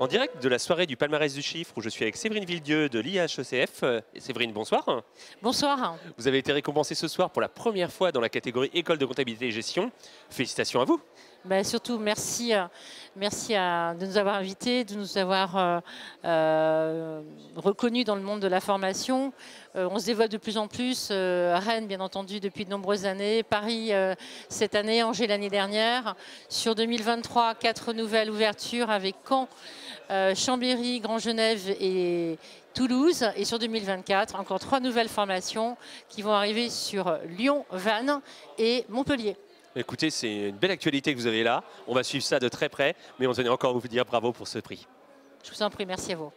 en direct de la soirée du palmarès du chiffre où je suis avec Séverine Villedieu de l'IHECF. Euh, Séverine, bonsoir. Bonsoir. Vous avez été récompensée ce soir pour la première fois dans la catégorie École de comptabilité et gestion. Félicitations à vous. Ben, surtout, merci, euh, de nous avoir invités, de nous avoir euh, euh, reconnus dans le monde de la formation. on se dévoile de plus en plus. Rennes, bien entendu, depuis de nombreuses années. Paris, cette année. Angers, l'année dernière. Sur 2023, quatre nouvelles ouvertures avec Caen, Chambéry, Grand Genève et Toulouse. Et sur 2024, encore trois nouvelles formations qui vont arriver sur Lyon, Vannes et Montpellier. Écoutez, c'est une belle actualité que vous avez là. On va suivre ça de très près, mais on tenait encore à vous dire bravo pour ce prix. Je vous en prie, merci à vous.